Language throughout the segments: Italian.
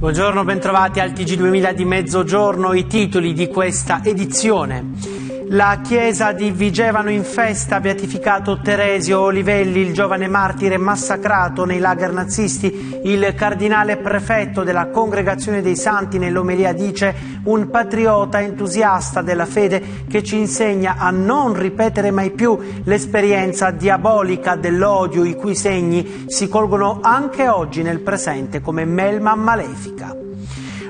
Buongiorno, bentrovati al TG2000 di mezzogiorno, i titoli di questa edizione. La chiesa di Vigevano in festa ha beatificato Teresio Olivelli, il giovane martire massacrato nei lager nazisti. Il cardinale prefetto della Congregazione dei Santi nell'omelia dice un patriota entusiasta della fede che ci insegna a non ripetere mai più l'esperienza diabolica dell'odio i cui segni si colgono anche oggi nel presente come melma malefica.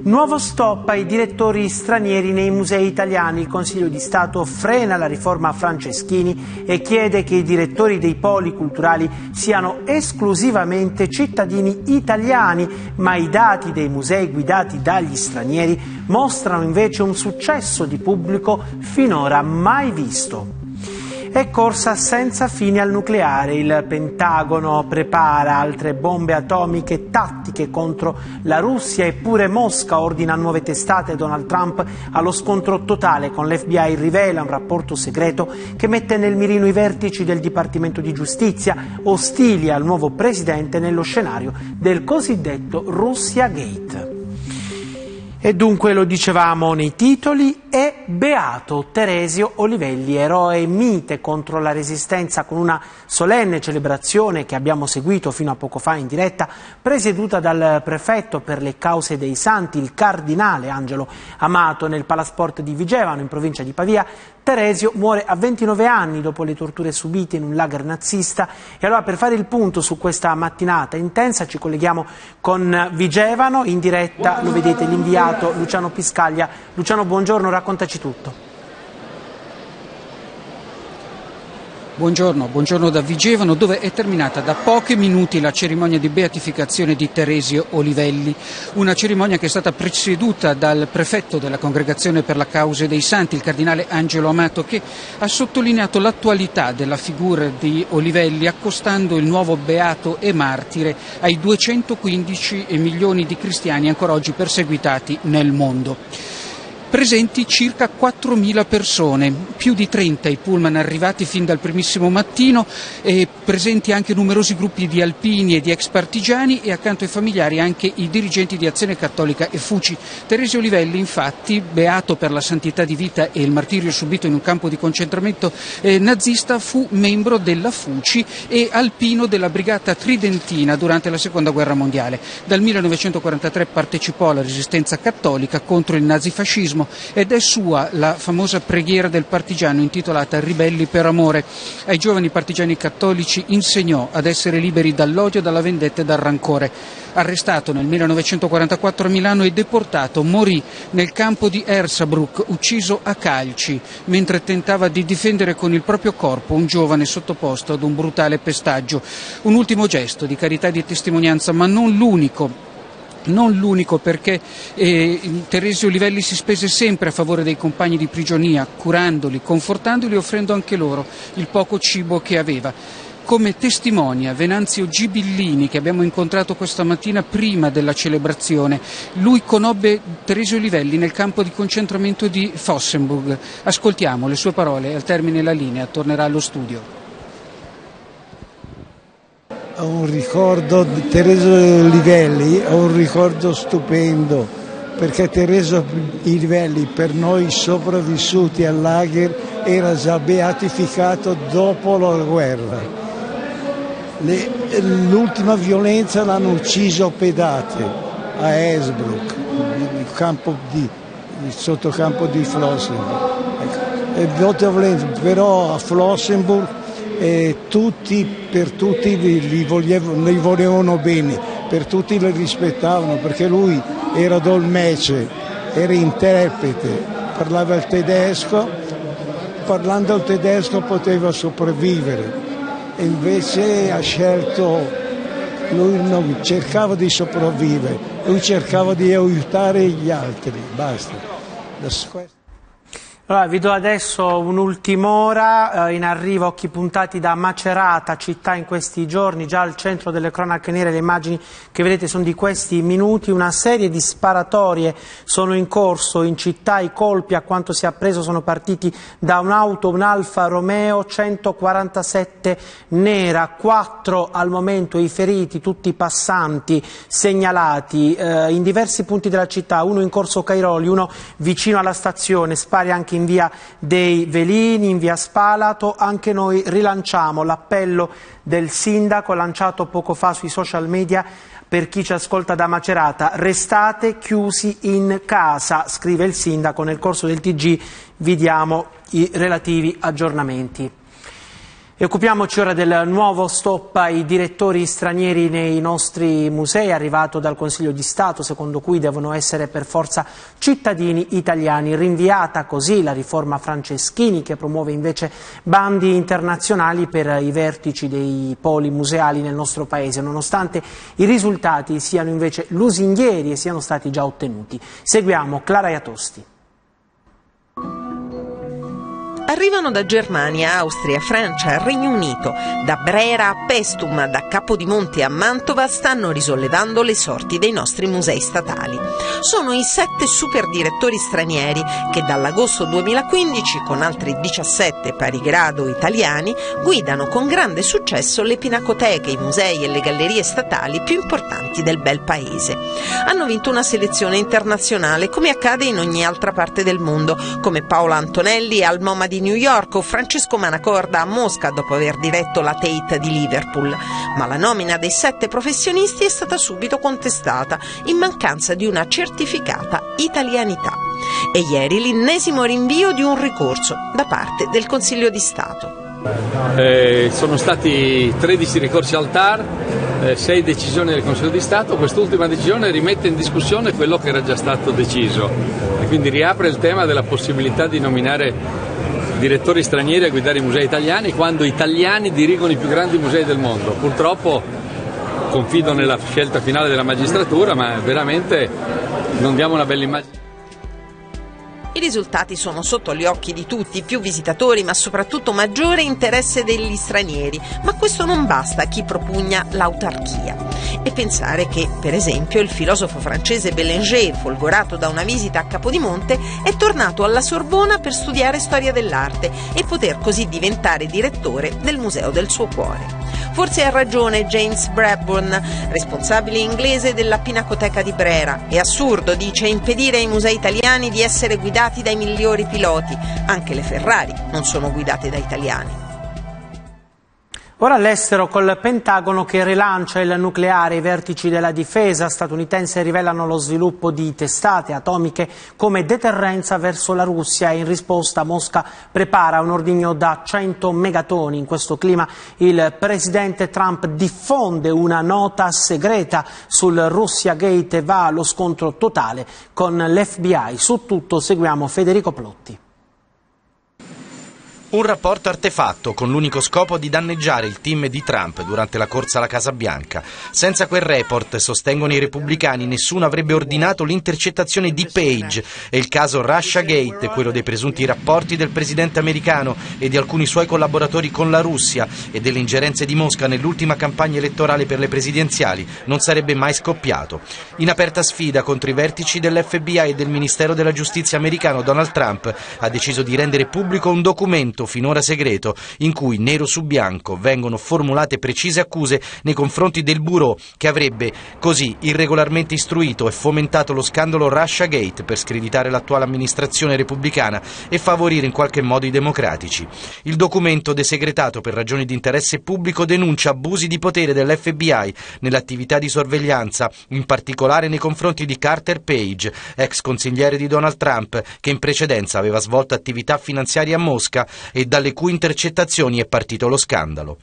Nuovo stop ai direttori stranieri nei musei italiani. Il Consiglio di Stato frena la riforma Franceschini e chiede che i direttori dei poli culturali siano esclusivamente cittadini italiani, ma i dati dei musei guidati dagli stranieri mostrano invece un successo di pubblico finora mai visto è corsa senza fine al nucleare. Il Pentagono prepara altre bombe atomiche tattiche contro la Russia eppure Mosca ordina nuove testate Donald Trump allo scontro totale con l'FBI rivela un rapporto segreto che mette nel mirino i vertici del Dipartimento di Giustizia ostili al nuovo presidente nello scenario del cosiddetto Russia Gate. E dunque lo dicevamo nei titoli, è beato Teresio Olivelli, eroe mite contro la resistenza con una solenne celebrazione che abbiamo seguito fino a poco fa in diretta, presieduta dal prefetto per le cause dei santi, il cardinale Angelo Amato nel Palasport di Vigevano in provincia di Pavia. Teresio muore a 29 anni dopo le torture subite in un lager nazista e allora per fare il punto su questa mattinata intensa ci colleghiamo con Vigevano in diretta, lo vedete l'inviato Luciano Piscaglia. Luciano buongiorno, raccontaci tutto. Buongiorno, buongiorno da Vigevano dove è terminata da pochi minuti la cerimonia di beatificazione di Teresio Olivelli, una cerimonia che è stata presieduta dal prefetto della Congregazione per la Cause dei Santi, il cardinale Angelo Amato, che ha sottolineato l'attualità della figura di Olivelli accostando il nuovo beato e martire ai 215 milioni di cristiani ancora oggi perseguitati nel mondo presenti circa 4.000 persone, più di 30 i pullman arrivati fin dal primissimo mattino, e presenti anche numerosi gruppi di alpini e di ex partigiani e accanto ai familiari anche i dirigenti di Azione Cattolica e Fuci. Teresio Olivelli infatti, beato per la santità di vita e il martirio subito in un campo di concentramento eh, nazista, fu membro della Fuci e alpino della Brigata Tridentina durante la Seconda Guerra Mondiale. Dal 1943 partecipò alla resistenza cattolica contro il nazifascismo cristianesimo ed è sua la famosa preghiera del partigiano intitolata Ribelli per amore. Ai giovani partigiani cattolici insegnò ad essere liberi dall'odio, dalla vendetta e dal rancore. Arrestato nel 1944 a Milano e deportato, morì nel campo di Ersabruck, ucciso a calci, mentre tentava di difendere con il proprio corpo un giovane sottoposto ad un brutale pestaggio. Un ultimo gesto di carità e di testimonianza, ma non l'unico non l'unico perché eh, Teresio Livelli si spese sempre a favore dei compagni di prigionia, curandoli, confortandoli e offrendo anche loro il poco cibo che aveva. Come testimonia Venanzio Gibillini, che abbiamo incontrato questa mattina prima della celebrazione, lui conobbe Teresio Livelli nel campo di concentramento di Fossenburg. Ascoltiamo le sue parole al termine la linea tornerà allo studio ho un ricordo di Tereso Livelli, ho un ricordo stupendo perché Tereso Livelli per noi sopravvissuti al lager era già beatificato dopo la guerra. Le, l'ultima violenza l'hanno ucciso a pedate a Esbrook, il, il sottocampo di Flossenburg. Ecco. Però a Flossenburg e tutti, per tutti li, volevano, li volevano bene, per tutti li rispettavano perché lui era dolmece, era interprete, parlava il tedesco, parlando il tedesco poteva sopravvivere e invece ha scelto, lui non cercava di sopravvivere, lui cercava di aiutare gli altri, basta. Allora, vi do adesso un'ultim'ora, eh, in arrivo occhi puntati da Macerata, città in questi giorni, già al centro delle cronache nere, le immagini che vedete sono di questi minuti, una serie di sparatorie sono in corso in città, i colpi a quanto si è appreso sono partiti da un'auto, un Alfa Romeo 147 nera, quattro al momento i feriti, tutti passanti segnalati eh, in diversi punti della città, uno in corso Cairoli, uno vicino alla stazione, spari anche in via dei Velini, in via Spalato, anche noi rilanciamo l'appello del sindaco lanciato poco fa sui social media per chi ci ascolta da Macerata, restate chiusi in casa, scrive il sindaco, nel corso del TG vi diamo i relativi aggiornamenti. E occupiamoci ora del nuovo stop ai direttori stranieri nei nostri musei, arrivato dal Consiglio di Stato, secondo cui devono essere per forza cittadini italiani. Rinviata così la riforma Franceschini, che promuove invece bandi internazionali per i vertici dei poli museali nel nostro Paese, nonostante i risultati siano invece lusinghieri e siano stati già ottenuti. Seguiamo Clara Iatosti. Arrivano da Germania, Austria, Francia, Regno Unito, da Brera a Pestum, da Capodimonte a Mantova stanno risollevando le sorti dei nostri musei statali. Sono i sette super direttori stranieri che dall'agosto 2015 con altri 17 pari grado italiani guidano con grande successo le pinacoteche, i musei e le gallerie statali più importanti del bel paese. Hanno vinto una selezione internazionale come accade in ogni altra parte del mondo, come Paola Antonelli al MoMA di New York o Francesco Manacorda a Mosca dopo aver diretto la Tate di Liverpool. Ma la nomina dei sette professionisti è stata subito contestata in mancanza di una certificata italianità. E ieri l'ennesimo rinvio di un ricorso da parte del Consiglio di Stato. Eh, sono stati 13 ricorsi al TAR, eh, 6 decisioni del Consiglio di Stato, quest'ultima decisione rimette in discussione quello che era già stato deciso e quindi riapre il tema della possibilità di nominare direttori stranieri a guidare i musei italiani quando italiani dirigono i più grandi musei del mondo. Purtroppo confido nella scelta finale della magistratura, ma veramente non diamo una bella immagine. I risultati sono sotto gli occhi di tutti, più visitatori ma soprattutto maggiore interesse degli stranieri, ma questo non basta a chi propugna l'autarchia. E pensare che, per esempio, il filosofo francese Bélanger, folgorato da una visita a Capodimonte, è tornato alla Sorbona per studiare storia dell'arte e poter così diventare direttore del museo del suo cuore. Forse ha ragione James Bradburn, responsabile inglese della Pinacoteca di Brera. È assurdo, dice, impedire ai musei italiani di essere guidati dai migliori piloti. Anche le Ferrari non sono guidate da italiani. Ora all'estero col Pentagono che rilancia il nucleare, i vertici della difesa statunitense rivelano lo sviluppo di testate atomiche come deterrenza verso la Russia e in risposta Mosca prepara un ordigno da 100 megatoni. In questo clima il presidente Trump diffonde una nota segreta sul Russia Gate e va allo scontro totale con l'FBI. Su tutto seguiamo Federico Plotti. Un rapporto artefatto con l'unico scopo di danneggiare il team di Trump durante la corsa alla Casa Bianca. Senza quel report, sostengono i repubblicani, nessuno avrebbe ordinato l'intercettazione di Page e il caso Russia Gate, quello dei presunti rapporti del presidente americano e di alcuni suoi collaboratori con la Russia e delle ingerenze di Mosca nell'ultima campagna elettorale per le presidenziali, non sarebbe mai scoppiato. In aperta sfida contro i vertici dell'FBI e del Ministero della Giustizia americano, Donald Trump ha deciso di rendere pubblico un documento finora segreto in cui nero su bianco vengono formulate precise accuse nei confronti del Bureau che avrebbe così irregolarmente istruito e fomentato lo scandalo Russia Gate per screditare l'attuale amministrazione repubblicana e favorire in qualche modo i democratici. Il documento desegretato per ragioni di interesse pubblico denuncia abusi di potere dell'FBI nell'attività di sorveglianza, in particolare nei confronti di Carter Page, ex consigliere di Donald Trump, che in precedenza aveva svolto attività finanziarie a Mosca e dalle cui intercettazioni è partito lo scandalo.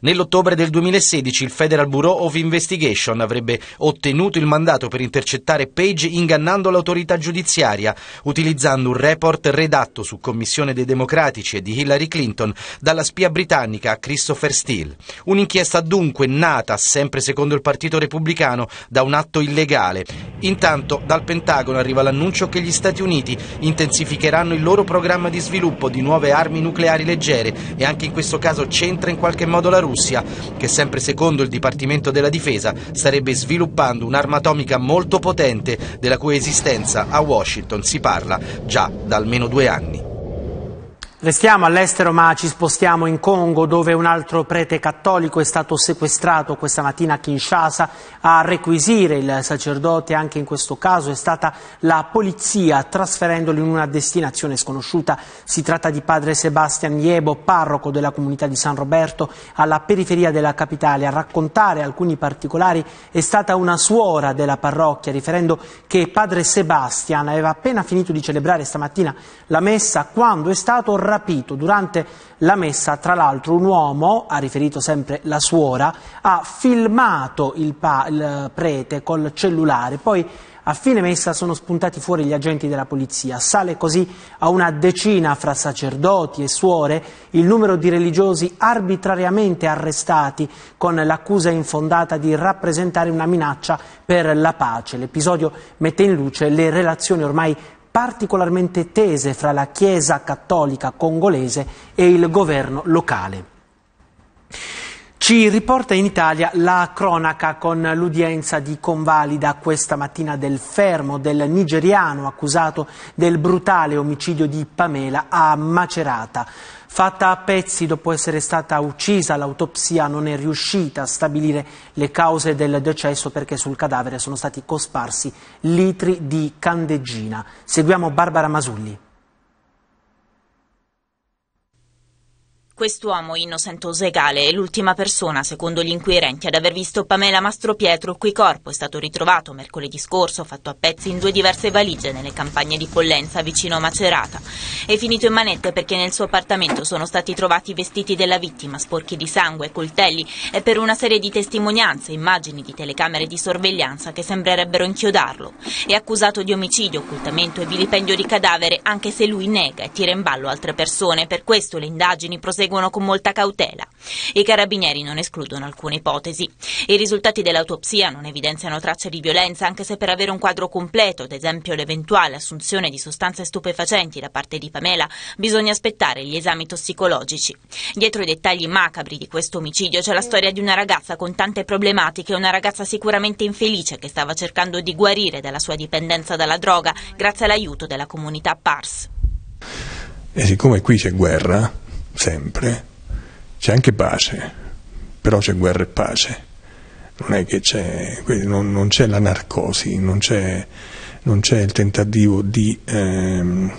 Nell'ottobre del 2016 il Federal Bureau of Investigation avrebbe ottenuto il mandato per intercettare Page ingannando l'autorità giudiziaria, utilizzando un report redatto su commissione dei democratici e di Hillary Clinton dalla spia britannica Christopher Steele. Un'inchiesta dunque nata, sempre secondo il Partito Repubblicano, da un atto illegale. Intanto dal Pentagono arriva l'annuncio che gli Stati Uniti intensificheranno il loro programma di sviluppo di nuove armi nucleari leggere e anche in questo caso c'entra in qualche modo la Russia, che sempre secondo il Dipartimento della Difesa starebbe sviluppando un'arma atomica molto potente della cui esistenza a Washington si parla già da almeno due anni. Restiamo all'estero ma ci spostiamo in Congo dove un altro prete cattolico è stato sequestrato questa mattina a Kinshasa. A requisire il sacerdote anche in questo caso è stata la polizia trasferendolo in una destinazione sconosciuta. Si tratta di padre Sebastian Yebo, parroco della comunità di San Roberto alla periferia della capitale. A raccontare alcuni particolari è stata una suora della parrocchia riferendo che padre Sebastian aveva appena finito di celebrare stamattina la messa quando è stato rapito durante la messa, tra l'altro un uomo, ha riferito sempre la suora, ha filmato il, il prete col cellulare, poi a fine messa sono spuntati fuori gli agenti della polizia. Sale così a una decina fra sacerdoti e suore il numero di religiosi arbitrariamente arrestati con l'accusa infondata di rappresentare una minaccia per la pace. L'episodio mette in luce le relazioni ormai particolarmente tese fra la Chiesa cattolica congolese e il governo locale. Ci riporta in Italia la cronaca con l'udienza di convalida questa mattina del fermo del nigeriano accusato del brutale omicidio di Pamela a Macerata. Fatta a pezzi dopo essere stata uccisa, l'autopsia non è riuscita a stabilire le cause del decesso perché sul cadavere sono stati cosparsi litri di candeggina. Seguiamo Barbara Masulli. Quest'uomo, Innocento Segale, è l'ultima persona, secondo gli inquirenti, ad aver visto Pamela Mastropietro, cui corpo è stato ritrovato mercoledì scorso, fatto a pezzi in due diverse valigie nelle campagne di Pollenza, vicino a Macerata. È finito in manette perché nel suo appartamento sono stati trovati vestiti della vittima, sporchi di sangue, coltelli e per una serie di testimonianze, immagini di telecamere di sorveglianza che sembrerebbero inchiodarlo. È accusato di omicidio, occultamento e vilipendio di cadavere, anche se lui nega e tira in ballo altre persone. Per questo le indagini proseguono proseguono con molta cautela. I carabinieri non escludono alcune ipotesi. I risultati dell'autopsia non evidenziano tracce di violenza, anche se per avere un quadro completo, ad esempio l'eventuale assunzione di sostanze stupefacenti da parte di Pamela, bisogna aspettare gli esami tossicologici. Dietro i dettagli macabri di questo omicidio c'è la storia di una ragazza con tante problematiche, una ragazza sicuramente infelice che stava cercando di guarire dalla sua dipendenza dalla droga grazie all'aiuto della comunità PARS. E siccome qui c'è guerra, sempre, c'è anche pace, però c'è guerra e pace. Non è che c'è, non, non c'è la narcosi, non c'è, non c'è, il tentativo di ehm,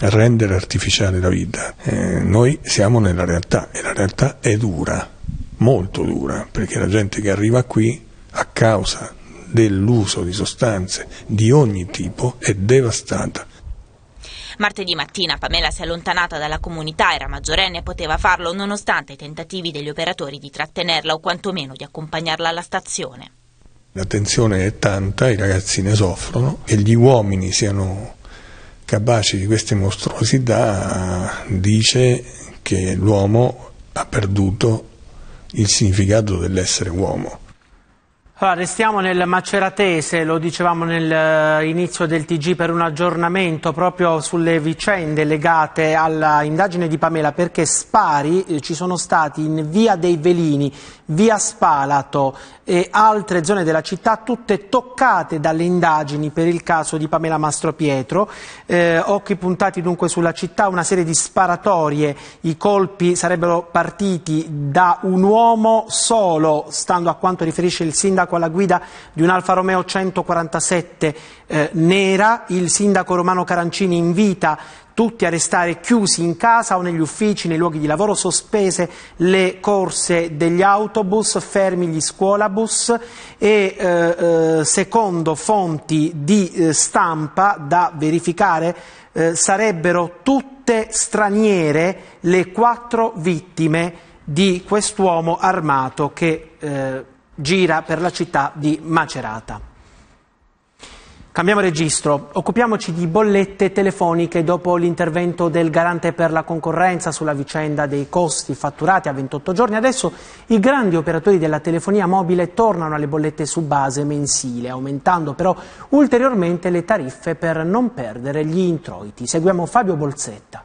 rendere artificiale la vita. Eh, noi siamo nella realtà e la realtà è dura, molto dura, perché la gente che arriva qui a causa dell'uso di sostanze di ogni tipo è devastata Martedì mattina Pamela si è allontanata dalla comunità, era maggiorenne e poteva farlo nonostante i tentativi degli operatori di trattenerla o quantomeno di accompagnarla alla stazione. La tensione è tanta, i ragazzi ne soffrono e gli uomini siano capaci di queste mostruosità dice che l'uomo ha perduto il significato dell'essere uomo. Allora, restiamo nel Maceratese, lo dicevamo nell'inizio del TG per un aggiornamento proprio sulle vicende legate all'indagine di Pamela perché spari eh, ci sono stati in via dei Velini, via Spalato e altre zone della città tutte toccate dalle indagini per il caso di Pamela Mastropietro. Eh, occhi puntati dunque sulla città, una serie di sparatorie, i colpi sarebbero partiti da un uomo solo, stando a quanto riferisce il sindaco alla guida di un Alfa Romeo 147 eh, nera. Il sindaco Romano Carancini invita tutti a restare chiusi in casa o negli uffici, nei luoghi di lavoro, sospese le corse degli autobus, fermi gli scuolabus e eh, eh, secondo fonti di eh, stampa da verificare eh, sarebbero tutte straniere le quattro vittime di quest'uomo armato che eh, gira per la città di Macerata. Cambiamo registro, occupiamoci di bollette telefoniche dopo l'intervento del garante per la concorrenza sulla vicenda dei costi fatturati a 28 giorni. Adesso i grandi operatori della telefonia mobile tornano alle bollette su base mensile, aumentando però ulteriormente le tariffe per non perdere gli introiti. Seguiamo Fabio Bolzetta.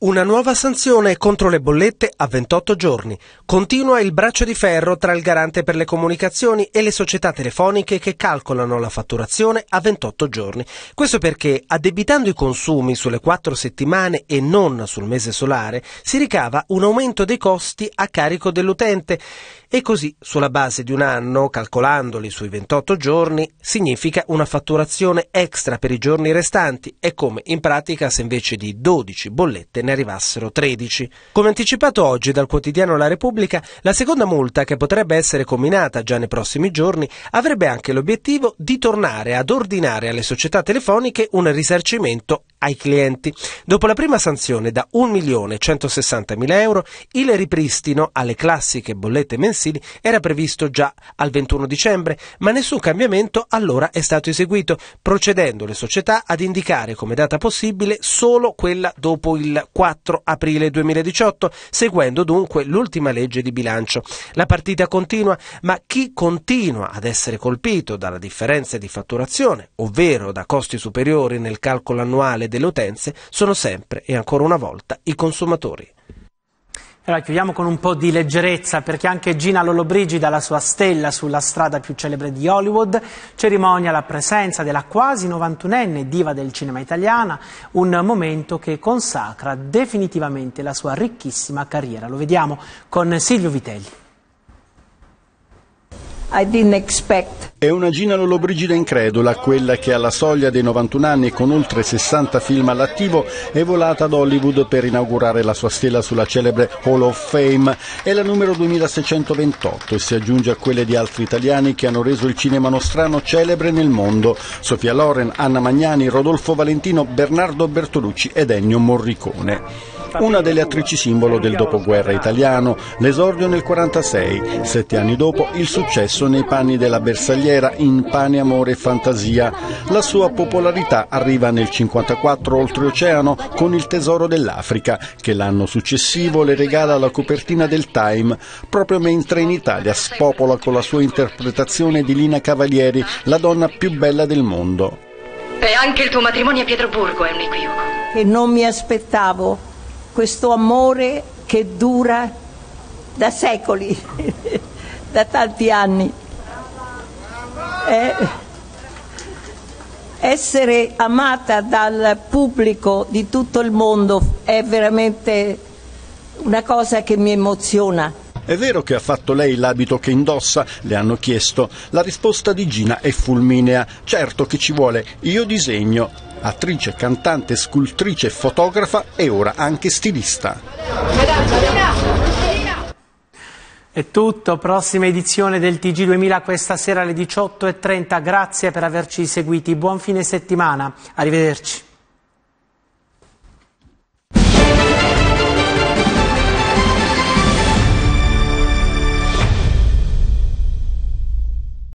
Una nuova sanzione contro le bollette a 28 giorni. Continua il braccio di ferro tra il garante per le comunicazioni e le società telefoniche che calcolano la fatturazione a 28 giorni. Questo perché, addebitando i consumi sulle quattro settimane e non sul mese solare, si ricava un aumento dei costi a carico dell'utente e così, sulla base di un anno, calcolandoli sui 28 giorni, significa una fatturazione extra per i giorni restanti. È come in pratica se invece di 12 bollette ne arrivassero 13. Come anticipato oggi dal quotidiano La Repubblica, la seconda multa che potrebbe essere combinata già nei prossimi giorni avrebbe anche l'obiettivo di tornare ad ordinare alle società telefoniche un risarcimento ai clienti. Dopo la prima sanzione da 1.160.000 euro, il ripristino alle classiche bollette mensili era previsto già al 21 dicembre, ma nessun cambiamento allora è stato eseguito, procedendo le società ad indicare come data possibile solo quella dopo il 4 aprile 2018, seguendo dunque l'ultima legge di bilancio. La partita continua, ma chi continua ad essere colpito dalla differenza di fatturazione, ovvero da costi superiori nel calcolo annuale delle utenze, sono sempre e ancora una volta i consumatori. Allora chiudiamo con un po' di leggerezza perché anche Gina Lollobrigida la sua stella sulla strada più celebre di Hollywood, cerimonia la presenza della quasi 91enne diva del cinema italiana, un momento che consacra definitivamente la sua ricchissima carriera. Lo vediamo con Silvio Vitelli. È una Gina Lollobrigida incredula, quella che alla soglia dei 91 anni con oltre 60 film all'attivo è volata ad Hollywood per inaugurare la sua stella sulla celebre Hall of Fame. È la numero 2628 e si aggiunge a quelle di altri italiani che hanno reso il cinema nostrano celebre nel mondo. Sofia Loren, Anna Magnani, Rodolfo Valentino, Bernardo Bertolucci ed Ennio Morricone una delle attrici simbolo del dopoguerra italiano, l'esordio nel 46, sette anni dopo il successo nei panni della bersagliera in Pane, Amore e Fantasia. La sua popolarità arriva nel 54 oltreoceano con Il tesoro dell'Africa, che l'anno successivo le regala la copertina del Time, proprio mentre in Italia spopola con la sua interpretazione di Lina Cavalieri, la donna più bella del mondo. E anche il tuo matrimonio a Pietroburgo è un equivoco. E non mi aspettavo questo amore che dura da secoli, da tanti anni. Eh, essere amata dal pubblico di tutto il mondo è veramente una cosa che mi emoziona. È vero che ha fatto lei l'abito che indossa? Le hanno chiesto. La risposta di Gina è fulminea. Certo che ci vuole. Io disegno attrice, cantante, scultrice, fotografa e ora anche stilista. È tutto, prossima edizione del TG 2000 questa sera alle 18.30. Grazie per averci seguiti, buon fine settimana, arrivederci.